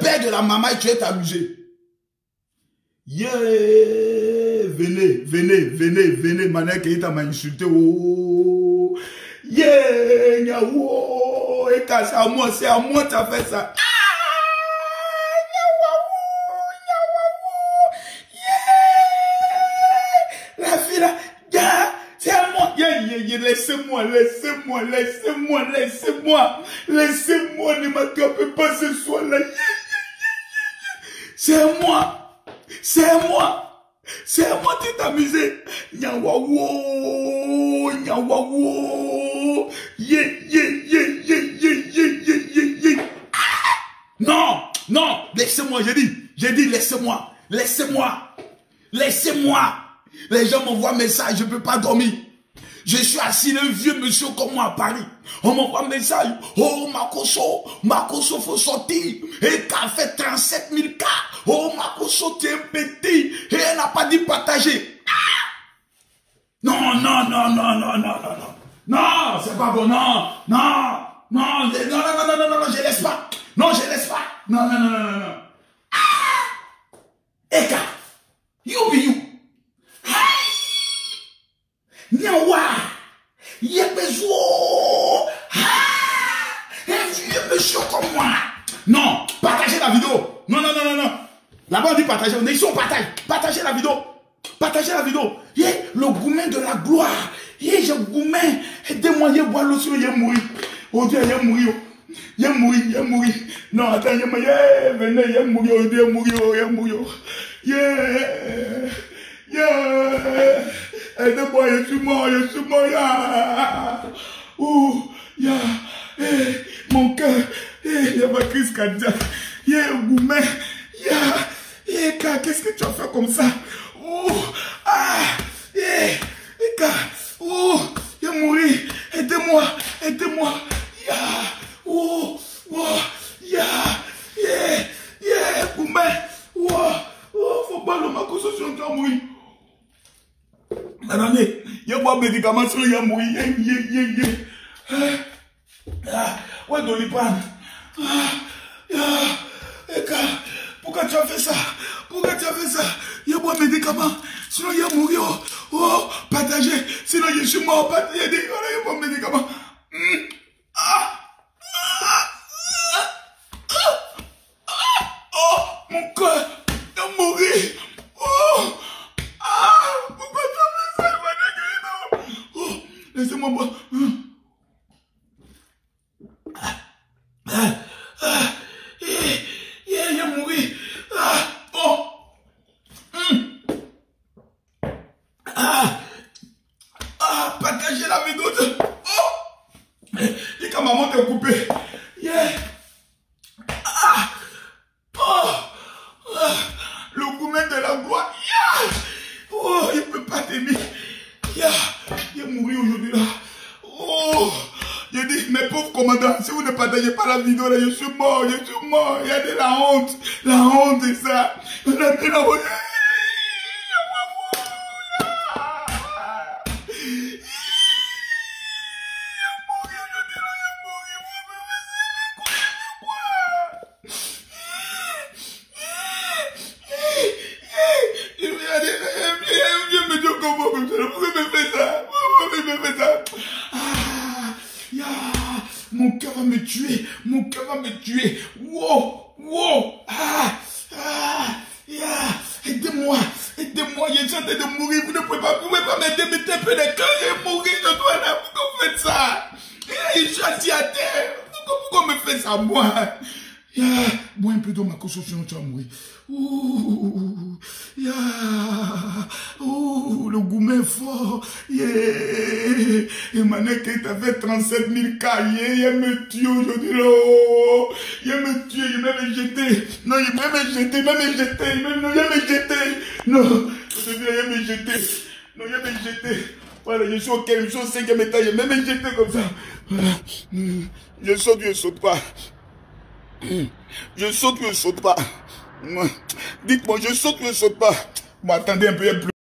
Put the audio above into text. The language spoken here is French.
Père de la maman, tu es t'amuser. Yeah, venez, venez, venez, venez, Manek Keita m'a insulté. Oh, yeah, Nyawo, et c'est à moi, c'est à moi, tu as fait ça. laissez-moi, laissez-moi, laissez-moi, laissez-moi, laissez-moi, ne m'attrapez pas ce soir-là. C'est moi. C'est moi. C'est moi qui t'amusais. Nyawawo. Nyawawo. Yeah, yeah, yeah, yeah, yeah, yeah, yeah, yeah, Non, non, laissez-moi, j'ai dit. J'ai dit, laissez-moi. Laissez-moi. Laissez-moi. Les gens m'envoient message, je ne peux pas dormir. Je suis assis, un vieux monsieur comme moi à Paris. Omokwa mbeza yo, o makoso, makoso fò soti, e ka fè 37000 ka, o makoso te mpeti, e la pa di pataje. Ah! Non, non, non, non, non, non, non, non, non, c'est pas bon, non, non, non, non, non, non, non, non, non, je laisse pas, non, je laisse pas, non, non, non, non, non, non. Ah! Eka, you be you. Hai! Nyawa, yepe zwo! Monsieur comme moi. Non, partagez la vidéo. Non, non, non, non, non. Là-bas, on dit partager. On est ici, on partage. Partagez la vidéo. Partagez la vidéo. Yeah, le gourmet de la gloire. Yeah, j'ai gourmet. Aidez-moi, yeah, boire l'eau sur, yeah, mourir. Oh Dieu, yeah, mourir. Yeah, mourir, yeah, mourir. Non, attends, yeah, yeah, venez, yeah, mourir, oh Dieu, mourir, yeah, mourir. Yeah, yeah. Aidez-moi, je suis mort, je suis mort, ya. Ouh, ya. Eh, mon cœur. Eh, y a ma crise cardiaque. Yeah, gourmet. Ya. Eh, qu'est-ce que tu as fait comme ça? Ouh, ah. Eh, eh, Ouh, il a mouru. Aidez-moi, aidez-moi. Ya. Ouh, ouh, ya. Yeah, yeah, gourmet. Ouh, oh, faut pas le macoso sur un mourir. Nanane, il y a pas de médicaments sur il y a mourir. Yeah, yeah, yeah, yeah. Ah. Ah, ah, Eka, pourquoi tu as fait ça? Pourquoi tu as fait ça? Il y a pas de médicaments. Sinon, il y a mourir. Oh, partagez. Sinon, je suis mort. Il y a pas de médicaments. Mm. Ah, ah, ah, ah, oh, mon cœur. Il a mourir. Oh, ah, pourquoi tu as fait ça? Oh, laissez-moi boire. Ah, ah, ah, il a mouru. Ah, oh. Mm. Ah, ah, partagez la. De... Oh, et quand maman t'a coupé. Yeah. Ah, oh, ah, le gourmet de la gloire. Yeah. Oh, il ne peut pas t'aimer. Yeah. Il est mouru aujourd'hui là. Oh, mes pauvres commandants, si vous ne partagez pas la vidéo là, je suis mort, je suis mort. Il y a de la honte. La honte c'est ça. A de la honte. Mon cœur va me tuer. Mon cœur va me tuer. Wow, wow. Ah, ah, yeah. Aidez-moi. Aidez-moi. Je suis en train de mourir. Vous ne pouvez pas, vous pouvez pas m'aider. Mettez un peu de cœur. Je vais mourir. Je dois là. Pourquoi vous faites ça? Eh, je suis assis à terre. Pourquoi, pourquoi me faites ça, moi? Yeah. Bois un peu ma construction, tu vas mourir. Ouh, yeah. Ouh, le gourmet est fort. Yeah. Emmanuel qui t'a fait 37 000 cas. Yeah, il me tue aujourd'hui. Oh, il me tue, il va me jeter. Non, il va me jeter, il va me jeter. Il va me jeter. Non, aujourd'hui, il va me jeter. Non, il va me jeter. Voilà, je suis au, je suis au cinquième étage. Il va me jeter comme ça. Voilà. Je saute, je saute pas. Je saute je saute pas Dites-moi, je saute je saute pas Bon, attendez un peu, a plus.